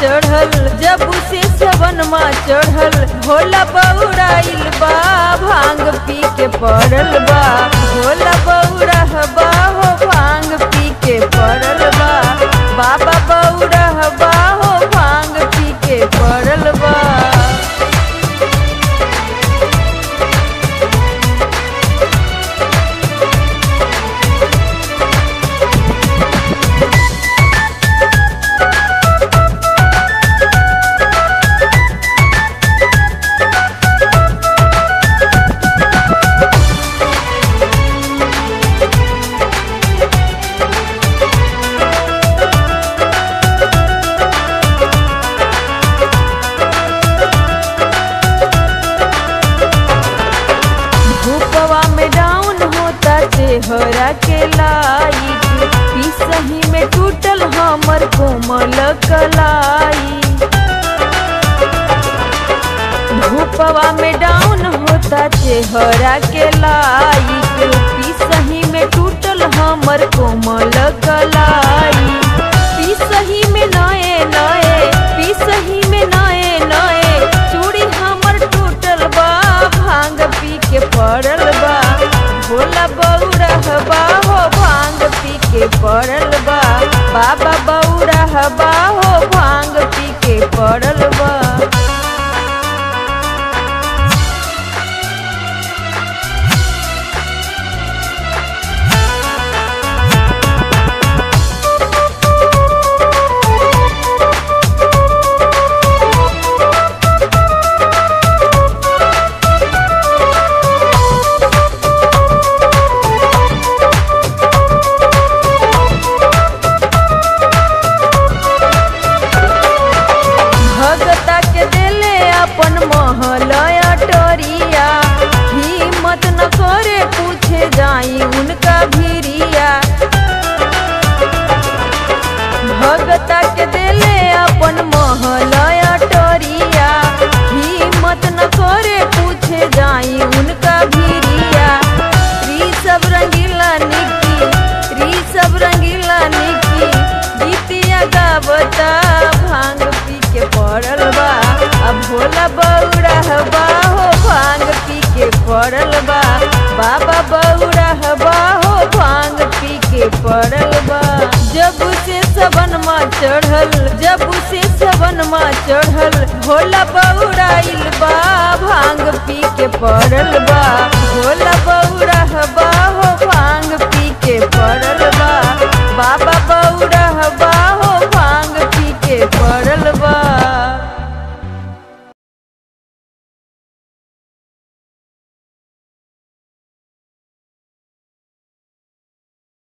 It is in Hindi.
चढ़ल, जब से सवन माँ चढ़ल, भोला बउराइल बा, भाँग पी के पड़ल बा, भोला चेहरा के लाई पिसही में टूटल हमर कोमल कलाई। धूपवा में डाउन होता चेहरा के लाई पिसही में टूटल हमर कोमल कलाई। के पड़ल बा। बाबा बौरा हवा हो भाँग पी के पड़ल बा। भाँग पी के पड़ल बा अब भोला बौरा हो, भाँग पी के पड़ल बा बाबा बौरा बा हो, भाँग पी के पड़ल बा जब से सबन माँ चढ़ल, जब से सबन माँ चढ़ल, भोला बौराइल बा, भाँग पी के पड़ल बा